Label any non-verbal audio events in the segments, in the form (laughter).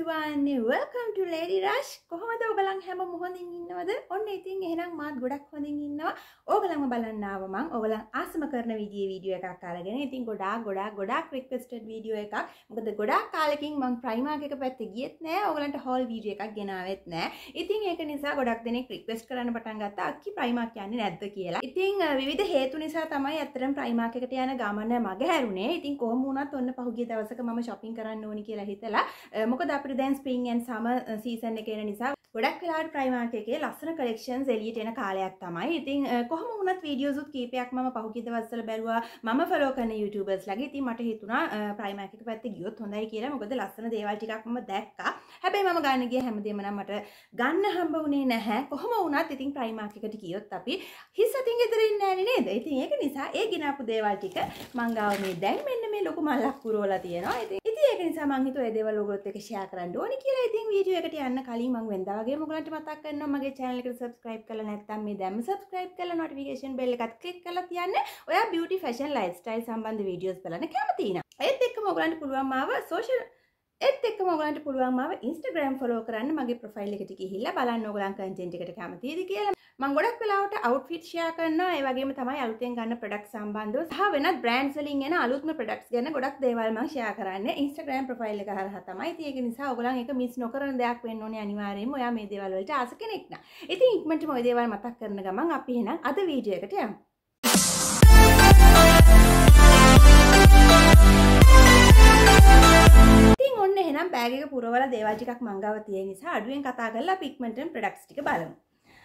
everyone welcome to Lady Rush. කොහොමද ඔයගලන් හැම මොහොතින් ඉන්නවද? ඔන්න ඉතින් එහෙනම් මාත් ගොඩක් හොඳින් ඉන්නවා. ඕගලන්ම බලන්න ආව මං ඔයගලන් ආසම කරන විදිහේ වීඩියෝ එකක් අරගෙන ඉතින් ගොඩාක් ගොඩාක් ගොඩාක් රික්වෙස්ටඩ් වීඩියෝ එකක්. මොකද ගොඩාක් කාලෙකින් මං ප්‍රයිමාර්ක් එක පැත්තේ ගියෙත් නෑ ඔයගලන්ට හෝල් වීඩියෝ එකක් ගෙනාවෙත් නෑ. ඉතින් ඒක නිසා ගොඩක් දෙනෙක් රික්වෙස්ට් කරන්න පටන් ගත්තා. අක්කි ප්‍රයිමාර්ක් යන්නේ නැද්ද කියලා. ඉතින් විවිධ හේතු නිසා තමයි ඇත්තටම ප්‍රයිමාර්ක් එකට යන ගමන මග හැරුණේ ඉතින් කොහොම වුණත් ඔන්න පහුගිය දවසක මම shopping කරන්න ඕනි කියලා හිතලා මොකද අපිට දැන් ස්ප්‍රින්ග් ඇන්ඩ් සමර් සීසන් එක එන නිසා ගොඩක් වෙලාවට ප්‍රයිමාර්ක් එකේ ලස්සන කලෙක්ෂන්ස් එළියට එන කාලයක් තමයි. ඉතින් කොහොම වුණත් වීඩියෝස් උත් කීපයක් මම පහුගිය දවස්වල බැලුවා. මම ෆලෝ කරන YouTubers ලගේ. ඉතින් මට හිතුණා ප්‍රයිමාර්ක් එක පැත්තේ ගියොත් හොඳයි කියලා. මොකද ලස්සන දේවල් ටිකක් මම දැක්කා. හැබැයි මම ගන්න ගිය හැමදේම නම් මට ගන්න හම්බ වුණේ නැහැ. කොහොම වුණත් ඉතින් ප්‍රයිමාර්ක් එකට ගියොත් අපි හිස් අතින් ගෙදර ඉන්නේ නෑනේ නේද? ඉතින් ඒක නිසා ඒ ගෙනාපු දේවල් ටික මං ගාව මේ දැන් මෙන්න මේ ලොකු මල්ලක් පුරවලා තියෙනවා. ඉතින් ඉතින් ඒක නිසා මං හිතුවා ඒ දේවල් ඔයගොල්ලොත් එක්ක ෂෙයා කරන්න ඕනි කියලා. ඉතින් වීඩියෝ එකට යන්න කලින් මං වෙනදා වගේ ඔයගොල්ලන්ට මතක් කරනවා මගේ channel එකට subscribe කරලා නැත්නම් මේ දැම්ම subscribe කරලා notification bell එකත් click කරලා තියන්න. ඔයා beauty fashion lifestyle සම්බන්ධ වීඩියෝස් බලන්න කැමති නම්. ඒත් එක්කම ඔයගොල්ලන්ට පුළුවන් මාව social ඒත් එක්කම ඔයගලන්ට පුළුවන් මාව Instagram follow කරන්න මගේ profile එකට ගිහිල්ලා බලන්න ඔයගලන් content එකට කැමතිද කියලා. මම ගොඩක් වෙලාවට outfit share කරනවා ඒ වගේම තමයි අලුතෙන් ගන්න product සම්බන්ධව සහ වෙනත් brands වලින් එන අලුත්ම products ගැන ගොඩක් දේවල් මම share කරන්නේ Instagram profile එක හරහා තමයි. ඉතින් ඒක නිසා ඔයගලන් ඒක miss නොකරන දෙයක් වෙන්න ඕනේ අනිවාර්යයෙන්ම. ඔයා මේ දේවල් වලට ආස කෙනෙක් නම්. ඉතින් ඉක්මනටම ওই දේවල් මතක් කරන ගමන් අපි එහෙනම් අද වීඩියෝ එකට යමු. ඔන්න එහෙනම් බෑග එක පුරවල දේවල් ටිකක් මංගාව තියෙන නිසා අඩුවෙන් කතා කරලා පික්මන්ටන් ප්‍රොඩක්ට්ස් ටික බලමු.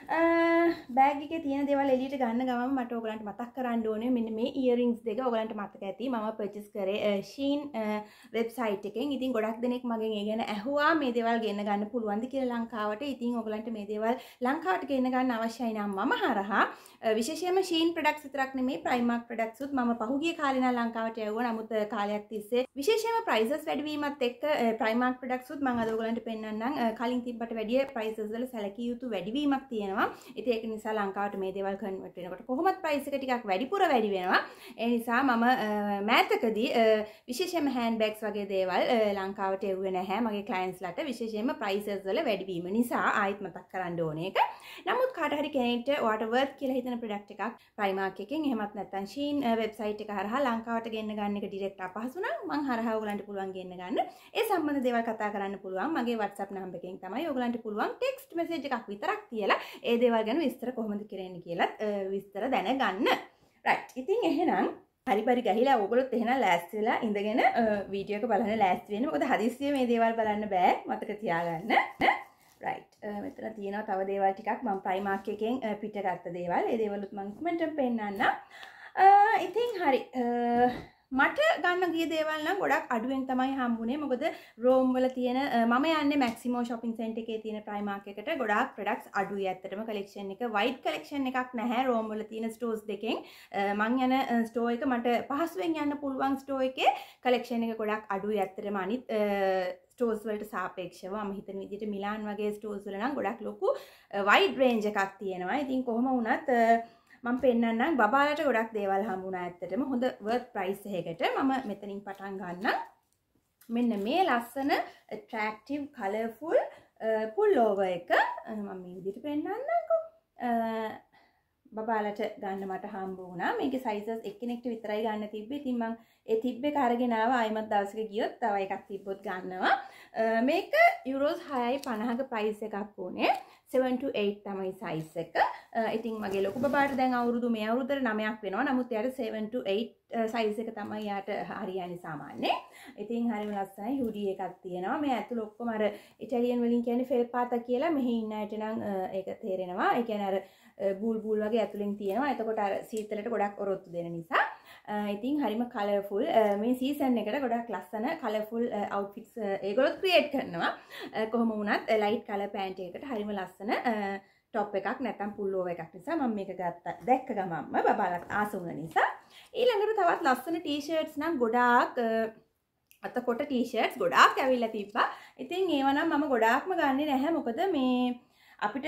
බෑග් එකේ තියෙන දේවල් එළියට ගන්න ගමන් මට ඔයගලන්ට මතක් කරන්න ඕනේ මෙන්න මේ ඉයරින්ග්ස් දෙක ඔයගලන්ට මතක ඇති මම පර්චේස් කරේ ෂීන් වෙබ්සයිට් එකෙන්. ඉතින් ගොඩක් දෙනෙක් මගෙන් ඒ ගැන ඇහුවා මේ දේවල් ගෙන්න ගන්න පුළුවන්ද කියලා ලංකාවට. ඉතින් ඔයගලන්ට මේ දේවල් ලංකාවට ගෙන්න ගන්න අවශ්‍යයි නම් මම හරහා විශේෂයෙන්ම ෂීන් ප්‍රොඩක්ට්ස් විතරක් නෙමෙයි ප්‍රයිමාර්ක් ප්‍රොඩක්ට්ස් උත් මම පහුගිය කාලේ නම් ලංකාවට යවුවා. නමුත් කාලයක් තිස්සේ විශේෂයෙන්ම ප්‍රයිසස් වැඩිවීමත් එක්ක ප්‍රයිමාර්ක් ප්‍රොඩක්ට්ස් උත් මම අද ඔයගලන්ට පෙන්වන්නම්. කලින් තිබ්බට වැඩිය ප්‍රයිසස් වල සැලකිය යුතු වැඩිවීමක් තියෙනවා. වෙනවා. ඉතින් ඒක නිසා ලංකාවට මේ දේවල් කන්වර්ට් වෙනකොට කොහොමත් ප්‍රයිස් එක ටිකක් වැඩිපුර වැඩි වෙනවා. ඒ නිසා මම මෑතකදී විශේෂයෙන්ම හෑන්ඩ් බෑග්ස් වගේ දේවල් ලංකාවට එව්වේ නැහැ. මගේ ක්ලයන්ට්ස්ලාට විශේෂයෙන්ම ප්‍රයිසස් වල වැඩිවීම නිසා ආයෙත් මතක් කරන්න ඕනේ ඒක නමුත් කාට හරි කෙනෙක්ට ඔයාට වර්ත් කියලා හිතන ප්‍රොඩක්ට් එකක් ප්‍රයිමාර්ක් එකෙන් එහෙමත් නැත්නම් ෂීන් වෙබ්සයිට් එක හරහා ලංකාවට ගෙන්න ගන්න එක ඩිරෙක්ට් අපහසු නම් මං හරහා ඔයගලන්ට පුළුවන් ගෙන්න ගන්න. ඒ සම්බන්ධ දේවල් කතා කරන්න පුළුවන්. මගේ WhatsApp නම්බර් එකෙන් තමයි ඔයගලන්ට පුළුවන් ටෙක්ස්ට් මෙසේජ් එකක් විතරක් තියලා ඒ දේවල් ගැන විස්තර කොහොමද කරන්නේ කියලත් විස්තර දැනගන්න. රයිට් ඉතින් එහෙනම් හරි පරි ගහිලා ඔගොලොත් එහෙනම් ලෑස්ති වෙලා ඉඳගෙන වීඩියෝ එක බලන්න ලෑස්ති වෙන්න. මොකද හදිස්සිය මේ දේවල් බලන්න බෑ. මතක තියාගන්න. රයිට් මෙතන තියෙනවා තව දේවල් ටිකක්. මම ප්‍රයිමාර්ක් එකෙන් පිට ගත්ත දේවල්. ඒ දේවලුත් මම කමෙන්ට් පෙන්නන්න ඉතින් හරි. මට ගන්න ගිය දේවල් නම් ගොඩක් අඩුවෙන් තමයි හම්බුනේ. මොකද රෝම් වල තියෙන මම යන්නේ මැක්සිමෝ shopping center එකේ තියෙන primark එකට. ගොඩාක් products අඩුයි ඇත්තටම. collection එක white collection එකක් නැහැ රෝම් වල තියෙන stores දෙකෙන්. මං යන store එක මට පහසුවෙන් යන්න පුළුවන් store එකේ collection එක ගොඩක් අඩුයි ඇත්තටම. අනිත් ස්ටෝස් වලට සාපේක්ෂව මම හිතන විදිහට මිලාන් වගේ ස්ටෝස් වල නම් ගොඩක් ලොකු වයිඩ් රේන්ජ් එකක් තියෙනවා. ඉතින් කොහොම වුණත් මම පෙන්න්නම් බබාලට ගොඩක් දේවල් හම්බුණ ඇත්තටම. හොඳ වර්ත් ප්‍රයිස් එකකට. මම මෙතනින් පටන් ගන්න මෙන්න මේ ලස්සන ට්‍රක්ටිව් කලෆුල් පුල් ලෝව එක. මම විදිට පෙන්න්නන්නකෝ බබාලට ගන්න මට හම්බ වුණා මේක සයිසස් එක්කෙනෙක්ට විතරයි ගන්න තිබ්බේ. ඉතින් මං ඒ තිබ්බේ කරගෙනාව ආයිමත් දවසක ගියොත් තව එකක් තිබ්බොත් ගන්නවා. මේක යුරෝස් 6යි 50ක ප්‍රයිස් එකක් වුණේ. 7 to 8 තමයි සයිස් එක. ඉතින් මගේ ලොකු බබාට දැන් අවුරුදු මේ අවුරුද්දට 9ක් වෙනවා. නමුත් එයාට 7 to 8 සයිස් එක තමයි යාට හරියන්නේ සාමාන්‍යයෙන්. ඉතින් හරිම ලස්සනයි හුඩි එකක් තියෙනවා. මේ ඇතුළ ඔක්කොම අර ඉටලියන් වලින් කියන්නේ ෆෙල්පාතා කියලා. මෙහි ඉන්න අයට නම් ඒක තේරෙනවා. ඒ කියන්නේ අර බූල් බූල් වගේ ඇතුලෙන් තියෙනවා. එතකොට අර සීතලට ගොඩක් ඔරොත්තු දෙන නිසා. ඉතින් හරිම කලෆුල් මේ සීසන් එකට ගොඩක් ලස්සන කලෆුල් අවුට්ෆිට්ස් ඒගොල්ලොත් ක්‍රියේට් කරනවා. කොහොම වුණත් ලයිට් කලර් පෑන්ට් එකකට හරිම ලස්සන ටොප් එකක් නැත්නම් පුල්ලෝව එකක් නිසා මම මේක ගත්තා. දැක්ක ගමන්ම බබාලට ආස වුණ නිසා. ඊළඟට තවත් ලස්සන ටී-ෂර්ට්ස් නම් ගොඩාක් අතකොට ටී-ෂර්ට්ස් ගොඩාක් ඇවිල්ලා තිබ්බා. ඉතින් ඒව නම් මම ගොඩාක්ම ගන්නෙ නැහැ. මොකද මේ අපිට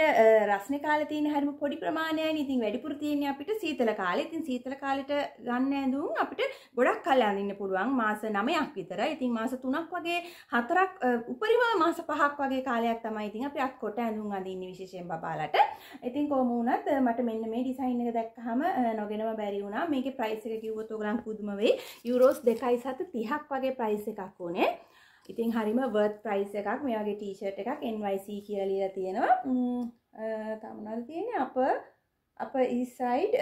රස්න කාල තියෙන හරිම පොඩි ප්‍රමාණයයි ඉතින් වැඩිපුර තියෙන්නේ අපිට සීතල කාලේ. ඉතින් සීතල කාලෙට ගන්න ඇඳුම් අපිට ගොඩක් කල් අඳින්න පුළුවන්. මාස 9ක් විතර. ඉතින් මාස 3ක් වගේ හතරක් උපරිම මාස 5ක් වගේ කාලයක් තමයි ඉතින් අපි අත් කොට ඇඳුම් අඳින්නේ විශේෂයෙන් බබාලට. ඉතින් කොහොම වුණත් මට මෙන්න මේ ඩිසයින් එක දැක්කහම නොගෙනම බැරි වුණා. මේකේ ප්‍රයිස් එක කිව්වොත් ඔයගලන් පුදුම වෙයි. යුරෝස් 2.7 30ක් වගේ ප්‍රයිස් එකක් උනේ. ඉතින් හරිම වර්ත් ප්‍රයිස් එකක් මේ වගේ ටීෂර්ට් එකක් NYC කියලා ලියලා තියෙනවා. තමනල් තියෙන්නේ අප අප ඉසයිඩ්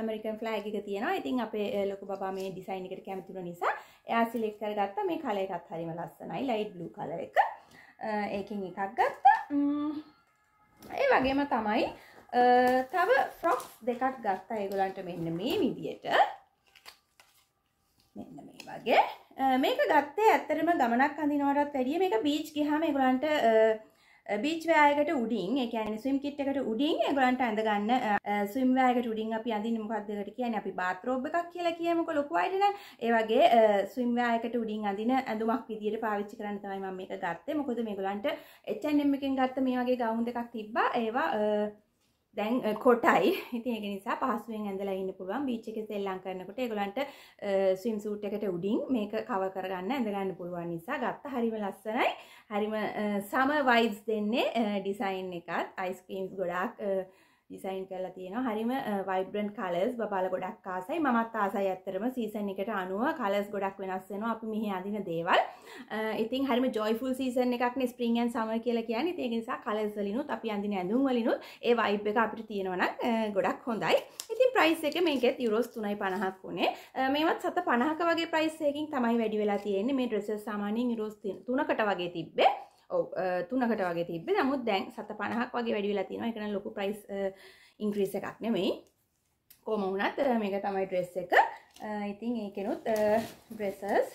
ඇමරිකන් ෆ්ලෑග් එක තියෙනවා. ඉතින් අපේ ලොකු බබා මේ ඩිසයින් එකට කැමති වුණ නිසා එයා සිලෙක්ට් කරගත්තා මේ කලර් එකත් හරිම ලස්සනයි. ලයිට් බ්ලූ කලර් එක. ඒකෙන් එකක් ගත්තා. ඒ වගේම තමයි තව ෆ්‍රොක්ස් දෙකක් ගත්තා ඒගොල්ලන්ට මෙන්න මේ විදියට. මෙන්න මේ වගේ මේක ගත්තේ ඇත්තරම ගමනක් අඳිනවටත් වැඩිය. මේක බීච් ගිහාම ඒගොල්ලන්ට බීච් වෑයකට උඩින් ඒ කියන්නේ ස්විම් කිට් එකට උඩින් ඒගොල්ලන්ට ඇඳ ගන්න ස්විම් වෑයකට උඩින් අපි අඳින්නේ මොකක්ද ඒකට කියන්නේ? අපි බාත් රෝබ් එකක් කියලා කියමුකෝ ලොකු අයට නම්. ඒ වගේ ස්විම් වෑයකට උඩින් අඳින ඇඳුමක් විදියට පාවිච්චි කරන්න තමයි මම මේක ගත්තේ. මොකද මේගොල්ලන්ට H&M එකෙන් ගත්ත මේ වගේ ගවුම් දෙකක් තිබ්බා. ඒවා දැන් කොටයි. ඉතින් ඒක නිසා පහසුවෙන් ඇඳලා ඉන්න පුළුවන්. බීච් එකේ සෙල්ලම් කරනකොට ඒගොල්ලන්ට ස්විම් සූට් එකට උඩින් මේක කවර් කරගන්න ඇඳ ගන්න පුළුවන් නිසා ගත්ත හරිම ලස්සනයි. හරිම සම වයිබ්ස් දෙන්නේ ඩිසයින් එකත් අයිස්ක්‍රීම්ස් ගොඩාක් ඩිසයින් කරලා තියෙනවා. හරිම වයිබ්‍රන්ට් කලර්ස් බබාල ගොඩක් ආසයි. මමත් ආසයි ඇත්තරම සීසන් එකට අනුව කලර්ස් ගොඩක් වෙනස් වෙනවා අපි මෙහි අඳින දේවල්. ඉතින් හරිම ජොයිෆුල් සීසන් එකක් නේ ස්ප්‍රින්ග් ඇන්ඩ් සමර් කියලා කියන්නේ. ඉතින් ඒක නිසා කලර්ස් වලිනුත් අපි අඳින ඇඳුම් වලිනුත් ඒ වයිබ් එක අපිට තියෙනවා නම් ගොඩක් හොඳයි. ඉතින් ප්‍රයිස් එක මේකෙත් යුරෝස් 3.50ක් වුණේ. මේවත් 750ක වගේ ප්‍රයිස් එකකින් තමයි වැඩි වෙලා තියෙන්නේ. මේ ඩ්‍රෙසස් සාමාන්‍යයෙන් යුරෝස් 3කට වගේ තිබ්බේ. තුනකට වගේ තිබ නමුත් දැන් සත පණහක් වගේ වැඩි වෙලා තියෙනවා. එකන ලොකු ප්‍රයිස් ඉංක්‍රීස එකක් නෙමෙයි. කොම වුණත් මේක තමයි ඩ්‍රෙස් එක. ඉතින් ඒකෙනුත් ඩ්‍රෙසස්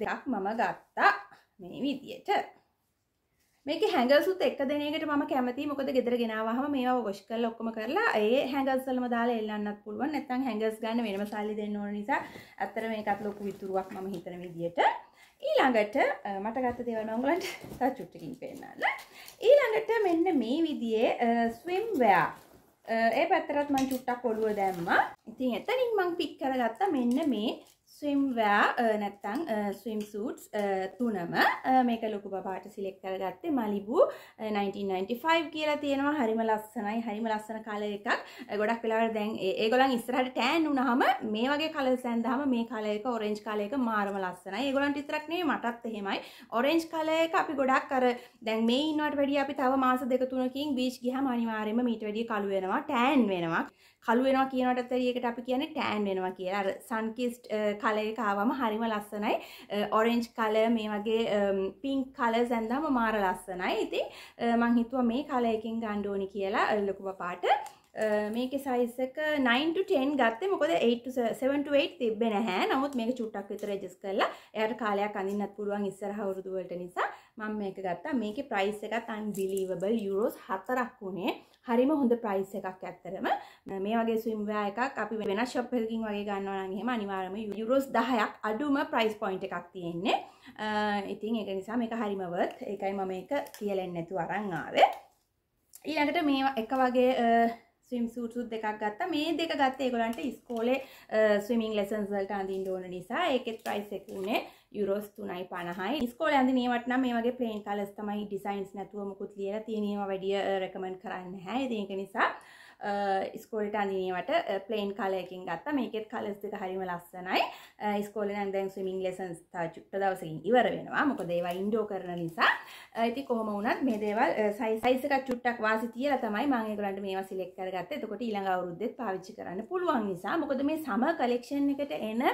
දෙකක් මම ගත්තා මේ විදියට. මේක හැඟසුත් එක් දෙනකට ම කැමති මොකද ගෙදර ගෙනාවහම මේ වොෂ් කල් ඔක්කම කරලා ඒ හැඟස්සලම දාලා එල්ලන්නත් පුළුවන්. නැත්තම් හැඟස් ගන්න වෙනම සල්ලි දෙන්න ඕන නිසා ඇත්තට මේකත් ලොකු විතුරුවක් මම හිතන විදියට. ඊළඟට මට ගත්ත දේවල් ඔයගලන්ට (laughs) තව චුට්ටකින් පෙන්නන්න. ඊළඟට මෙන්න මේ විදිහේ ස්විම් වෙයා ඒ පැත්තරත් මං චුට්ටක් ඔළුව දැම්මා. ඉතින් එතනින් මං පික් කරගත්තා මෙන්න මේ ස්විම්වෑ uh, නැත්තං uh, ස්විම් සූට්ස් uh, තුනම. මේක ලොකු පපාට සිලෙක් කරගත්තේ මලිබු 1995 කියලා තියෙනවා. හරිම ලස්සනයි හරිම ලස්සන කල එකක්. ගොඩක් වෙලාට දැන් ඒගොලන් ඉස්සරහට ටෑන් වුණාම මේ වගේ කලර් සැන්දාම මේ කලර් එක ඔරෙන්ජ් කලර් එක මාරම ලස්සනයි. ඒගොල්ලන්ට විතරක් නෙවෙයි මටත් එහෙමයි. ඔරෙන්ජ් කලර් එක අපි ගොඩක් අර දැන් මේ ඉන්නවට වැඩිය අපි තව මාස දෙක තුනකින් බීච් ගියාම අනිවාර්යයෙන්ම මීට වැඩිය කළු වෙනවා ටෑන් වෙනවා. කළු වෙනවා කියනටත් වැඩිය ඒකට අපි කියන්නේ ටෑන් වෙනවා කියලා. අර සන්කිස්ට් කලර් එක ආවම හරිම ලස්සනයි. ඔරෙන්ජ් කලර් මේ වගේ පින්ක් කලර්ස් ඇඳාම මාර ලස්සනයි. ඉතින් මං හිතුවා මේ කලර් එකකින් ගන්න ඕනි කියලා ලොකු පපාට මේක සයිසක 9-10 ගත්තේ. මොකද 7-8 තිබ්බෙ නැහැ. නමුත් මේක චුට්ටක් විතර ඇජස් කරලා එයාට කාලයක් අඳින්නත් පුළුවන් ඉස්සරහ අවුරුදු වලට නිසා මම මේක ගත්තා. මේකේ ප්‍රයිස් එකත් unbelievable. යුරෝස් 4ක් වුණේ. හරිම හොඳ ප්‍රයිස් එකක් ඇත්තරම මේ වගේ ස්විම්වෑ එකක් අපි වෙන ශොප් එකකින් වගේ ගන්නවා නම් එහෙම අනිවාර්යයෙන්ම යුරෝස් 10ක් අඩුම ප්‍රයිස් පොයින්ට් එකක් තියෙන්නේ. ඉතින් ඒක නිසා මේක හරිම වර්ත්. ඒකයි මම මේක කියලෙන්නේ නැතුව අරන් ආවේ. ඊළඟට මේ එක වගේ ස්විම් සූට්සුත් දෙකක් ගත්තා මේ දෙක ගත්තේ ඒගොල්ලන්ට ඉස්කෝලේ ස්විමින් ලෙසන්ස් වලට අඳින්න ඕන නිසා ඒකෙත් ප්‍රයිස් එක උනේ යුරෝස් 3.50යි ඉස්කෝලේ අඳිනේවට නම් මේ වගේ ප්ලේන් කලර්ස් තමයි ඩිසයින්ස් නැතුව මුකුත් ලියලා තියෙනවා වැඩිය රෙකමන්ඩ් කරන්නේ නැහැ. ඉතින් ඒක නිසා ස්කෝලට අඳනීමට ප්ලේන් කලයකින් ගත්ත. මේකෙත් කලස් දෙක හරිම ලස්සනයි. ස්කෝල දැන් ස්විමින් ලෙසන්ස් චුට්ට දවසකින් ඉවර වෙනවා. මොක දේවා ඉන්ඩෝ කරන නිසා. ඇති කොහොම වුණත් මේ දේවල් සයිසක චුට්ටක් වාසි තියල තමයි මංගේකලන්ට මේ සිලෙක් කරගත්ත. එතකොට ඊළඟ අවුරුද්දෙත් පාවිච්චි කරන්න පුළුවන් නිසා. මොකද මේ සම කලෙක්ෂන් එකට එන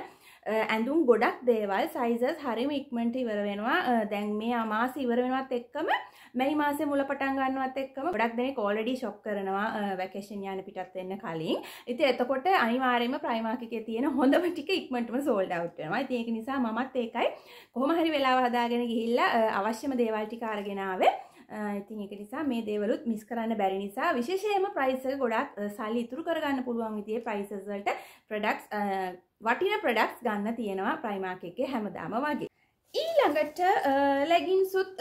ඇඳුම් ගොඩක් දේවල් සයිසස් හරිම ඉක්මට ඉවර වෙනවා දැන් මේ අමාස ඉවර වෙනවත් එක්කම මැයි මාසේ මුල පටන් ගන්නවත් එක්කම ගොඩක් දෙනෙක් ඕල්රෙඩි ෂොප් කරනවා වැකේෂන් යන පිටත් වෙන්න කලින්. ඉතින් එතකොට අනිවාර්යයෙන්ම ප්‍රයිමාර්ක් එකේ තියෙන හොඳම ටික ඉක්මනටම සෝල්ඩ් අවුට් වෙනවා. ඉතින් ඒක නිසා මමත් ඒකයි කොහොම හරි වෙලාව හදාගෙන ගිහිල්ලා අවශ්‍යම දේවල් ටික අරගෙන ආවේ. ඉතින් ඒක නිසා මේ දේවලුත් මිස් කරන්න බැරි නිසා විශේෂයෙන්ම ප්‍රයිස් එක ගොඩක් සල්ලි ඉතුරු කරගන්න පුළුවන් විදිහේ ප්‍රයිසස් වලට ප්‍රොඩක්ට්ස් වටින ප්‍රොඩක්ට්ස් ගන්න තියෙනවා ප්‍රයිමාර්ක් එකේ හැමදාම වගේ. ඊළඟට ලෙගින්සුත්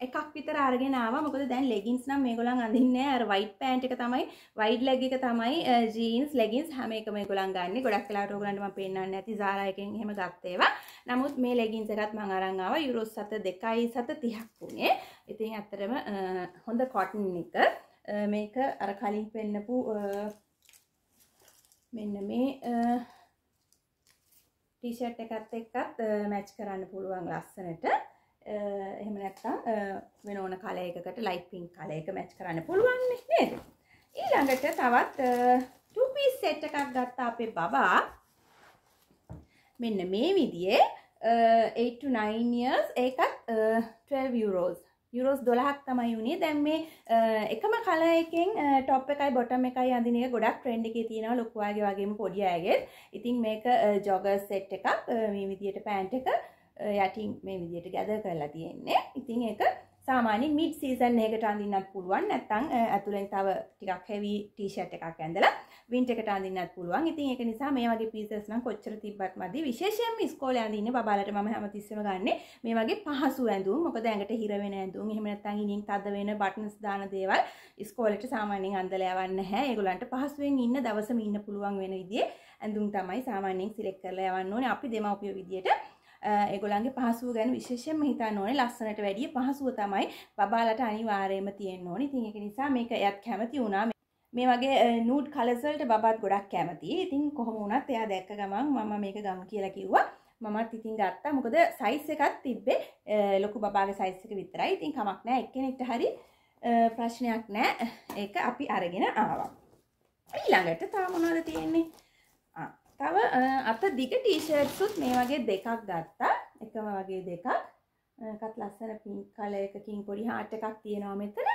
එකක් විතර අරගෙන ආවා මොකද දැන් ලෙගින්ස් නම් මේගොල්ලන් අඳින්නේ අර වයිට් පෑන්ට් එක තමයි වයිට් ලෙග් එක තමයි ජීන්ස් ලෙගින්ස් හැම එකම මේගොල්ලන් ගන්න. ගොඩක් වෙලාවට ඕගොල්ලන්ට මම පෙන්නන්නේ නැති Zara එකෙන් එහෙම ගත්ත ඒවා. නමුත් මේ ලෙගින්ස් එකත් මම අරන් ආවා යුරෝ 7 2යි 7 30ක් වුණේ. ඉතින් ඇත්තටම හොඳ කොටන් එක. මේක අර කලින් පෙන්නපු මෙන්න මේ ටීෂර්ට් එකත් එක්කත් මැච් කරන්න පුළුවන් ලස්සනට එහෙම නැත්තම් වෙන ඕන කලර් එකකට ලයිට් පින්ක් කලර් එක මැච් කරන්න පුළුවන් නේද? ඊළඟට තවත් two piece set එකක් ගත්තා අපේ බබා. මෙන්න මේ විදිහේ 8 to 9 years ඒකත් 12 euros. යුරෝස් 12ක් තමයි වුණේ. දැන් මේ එකම කලර් එකෙන් টොප් එකයි බොටම් එකයි අඳින එක ගොඩක් ට්‍රෙන්ඩ් එකේ තියෙනවා ලොකු අයගේ වගේම පොඩි අයගේ. ඉතින් මේක ජොගර් සෙට් එකක් මේ විදිහට පෑන්ට් එක යටින් මේ විදියට ගැද කරලා තියෙන්නේ ඉතින් ඒක සාමාන්‍යයෙන් මිඩ් සීසන් එකකට අඳින්නත් පුළුවන් නැත්නම් ඇතුලෙන් තව ටිකක් හෙවි ටී-ෂර්ට් එකක් ඇඳලා වින්ටර් එකට අඳින්නත් පුළුවන්. ඉතින් ඒක නිසා මේ වගේ පීසස් නම් කොච්චර තිබ්බත් මදි. විශේෂයෙන්ම ඉස්කෝලේ අඳින්නේ බබාලට මම හැමතිස්සෙම ගන්නෙ මේ වගේ පහසු ඇඳුම්. මොකද ඇඟට හිර වෙන ඇඳුම්. එහෙම නැත්නම් ඉනින් තද වෙන බටන්ස් දාන දේවල් ඉස්කෝලේට සාමාන්‍යයෙන් අඳලා යවන්න නැහැ. ඒගොල්ලන්ට පහසුවෙන් ඉන්න දවසම ඉන්න පුළුවන් වෙන විදිහේ ඇඳුම් තමයි සාමාන්‍යයෙන් සිලෙක්ට් කරලා යවන්න ඕනේ. අපි දෙමව්පියෝ විදියට ඒගොල්ලන්ගේ පහසුව ගැන විශේෂයෙන්ම හිතන්න ඕනේ ලස්සනට වැඩිය පහසුව තමයි බබාලට අනිවාර්යයෙන්ම තියෙන්න ඕනේ. ඉතින් ඒක නිසා මේක එයත් කැමති වුණා. මේ වගේ නූඩ් කලර්ස් වලට බබාත් ගොඩක් කැමතියි. ඉතින් කොහොම වුණත් එයා දැක්ක ගමන් මම මේක ගමු කියලා කිව්වා. මමත් ඉතින් ගත්තා. මොකද සයිස් එකක් තිබ්බේ ලොකු බබාගේ සයිස් එක විතරයි. ඉතින් කමක් නැහැ. එක්කෙනෙක්ට හරි ප්‍රශ්නයක් නැහැ. ඒක අපි අරගෙන ආවා. ඊළඟට තා මොනවද තියෙන්නේ? තව අත දිග ටීෂර්ට්සුත් මේ වගේ දෙකක් ගත්තා එකම වගේ දෙකක් එකත් ලස්සන පින්ක් කලර් එකකින් පොඩි හාට් එකක් තියෙනවා මෙතන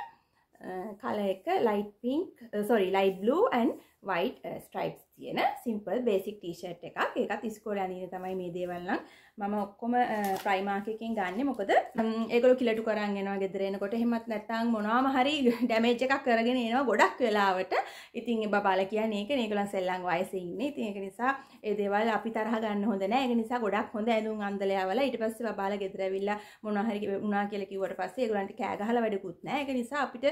Uh, colour light pink uh, sorry light blue and white uh, stripes තියෙන සිම්පල් බේසික් ටීෂර්ට් එකක්. ඒකත් ඉස්කෝලේ අඳින තමයි මේ දේවල් නම්. මම ඔක්කොම uh, ප්‍රයිමාර්ක් එකෙන් ගන්නෙ. මොකද um, ඒගොල්ලෝ කිලටු කරන් එනවා ගෙදර එනකොට. එහෙමත් නැත්නම් මොනවාම හරි (laughs) ඩැමේජ් එකක් කරගෙන එනවා ගොඩක් වෙලාවට. ඉතින් ඒ බබාලා කියන්නේ ඒක ඒගොල්ලන් සෙල්ලම් වයසේ ඉන්නේ. ඉතින් ඒක නිසා ඒ දේවල් අපි තරහ ගන්න හොඳ නැහැ ඒක නිසා ගොඩක් හොඳ ඇඳුම් අන්දලා යවලා ඊට පස්සේ බබාලා ගෙදර ඇවිල්ලා මොනවා හරි වුණා කියලා කිව්වට පස්සේ ඒගොල්ලන්ට කෑ ගහලා වැඩකුත් නැහැ ඒක නිසා අපිට